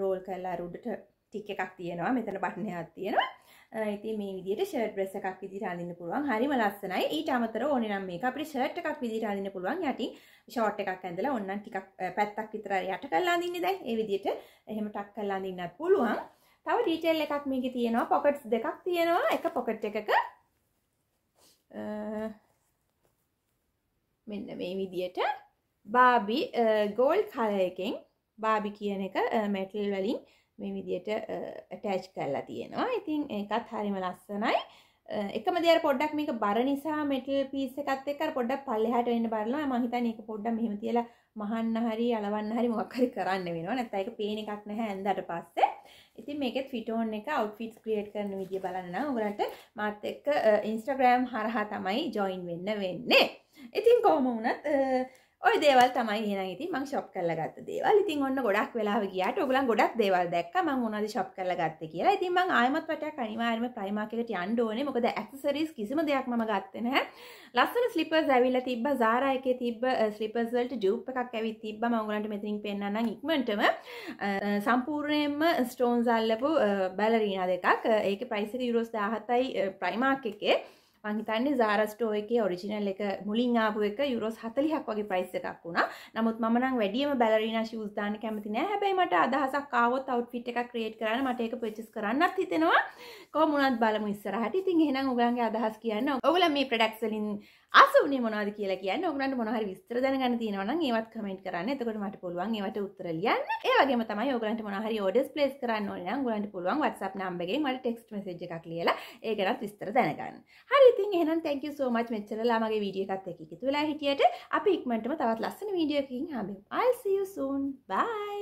රෝල් කරලා උඩට ටික් එකක් තියෙනවා මෙතන බටන් එකක් තියෙනවා ඉතින් මේ විදිහට ෂර්ට් ඩ්‍රෙස් එකක් විදිහට අඳින්න පුළුවන්. හරිම ලස්සනයි. ඊට අමතරව ඕනේ නම් මේක අපිට ෂර්ට් එකක් විදිහට අඳින්න පුළුවන්. යටින් ෂෝට් එකක් ඇඳලා ඕන්නම් ටිකක් පැත්තක් විතර යට කරලා අඳින්නේ දැන්. ඒ විදිහට එහෙම ටක් කරලා අඳින්නත් පුළුවන්. තව ඩීටේල් එකක් මේකේ තියෙනවා. පොකට්ස් දෙකක් තියෙනවා. එක පොකට් එකක මෙන්න මේ විදිහට බාබි ගෝල්ඩ් කලර් එකෙන් බාබි කියන එක මෙටල් වලින් මේ විදියට ඇටච් කරලා තියෙනවා. ඉතින් ඒකත් හරිම ලස්සනයි. එකම දෙයක් පොඩ්ඩක් මේක බර නිසා මෙටල් පීස් එකත් එක්ක පොඩ්ඩක් පල්ලෙහාට වෙන්න බලනවා මම හිතන්නේ ඒක පොඩ්ඩක් මෙහෙම තියලා මහන්න හරි අලවන්න හරි මොකක් හරි කරන්න වෙනවා. නැත්නම් ඒක පේන එකක් නැහැ ඇඳලා පස්සේ. ඉතින් මේකෙත් ෆිටෝන් එක අවුට්ෆිට්ස් ක්‍රියේට් කරන විදිය බලන්න නම් ඔයගලන්ට මාත් එක්ක ඉන්ස්ටාග්‍රෑම් හරහා තමයි ජොයින් වෙන්න වෙන්නේ. ඉතින් කොහොම වුණත් ඔය දේවල් තමයි එහෙනම් ඉතින් මං ෂොප් කරලා ගත්ත දේවල්. ඉතින් ඔන්න ගොඩක් වෙලාව ගියාට ඔයගලන් ගොඩක් දේවල් දැක්කා මං මොනවද ෂොප් කරලා ගත්තේ කියලා. ඉතින් මං ආයෙමත් වටයක් අනිවාර්යයෙන්ම ප්‍රයිමාක් එකට යන්න ඕනේ. මොකද ඇක්සසරිස් කිසිම දෙයක් මම ගත්තේ නැහැ. ලස්සන ස්ලිපර්ස් ඇවිල්ලා තිබ්බා. Zara එකේ තිබ්බ ස්ලිපර්ස් වලට ඩියුප් එකක් ඇවිත් තිබ්බා. මම ඔයගලන්ට මෙතනින් පෙන්නන්නම් ඉක්මනටම. සම්පූර්ණයෙන්ම ස්ටෝන්ස් අල්ලපු බැලරීනා දෙකක්. ඒකේ ප්‍රයිස් එක යුරෝස් 17යි ප්‍රයිමාක් එකේ. මහිතන්නේ සාරස්ටෝ එක ඔරිජිනල් එක මුලින් ආපු එක යුරෝස් හතලිහක් වගේ ප්‍රයිස් එකක් වුණා නමුත් මම නම් වැඩියම බැලරීනා ෂූස් දාන්න කැමති නෑ හැබැයි මට අදහසක් ආවොත් අවුට්ෆිට් එකක් ක්‍රියේට් කරන්න මට ඒක පර්චේස් කරන්නත් හිතෙනවා කොහොම වුණත් බලමු ඉස්සරහට ඉතින් එහෙනම් ඔයගලන්ගේ අදහස් කියන්න ඔයගොල්ලෝ මේ ප්‍රොඩක්ට්ස් වලින් ආසුනේ මොනවද කියලා කියන්න ඔයගලන්ට මොන හරි විස්තර දැනගන්න තියෙනවා නම් ඒවත් කමෙන්ට් කරන්න. එතකොට මට පුළුවන් ඒවට උත්තර ලියන්න. ඒ වගේම තමයි ඔයගලන්ට මොන හරි ඕඩර්ස් ප්ලේස් කරන්න ඕනේ නම් ඔයගලන්ට පුළුවන් WhatsApp නම්බර් එකෙන් මට ටෙක්ස්ට් මෙසේජ් එකක් ලියලා ඒ ගැනත් විස්තර දැනගන්න. හරි ඉතින් එහෙනම් thank you so much මෙච්චරලා මගේ වීඩියෝ එකත් එක්ක එකතු වෙලා හිටියට අපි ඉක්මනටම තවත් ලස්සන වීඩියෝ එකකින් හම්බෙමු. I'll see you soon. Bye.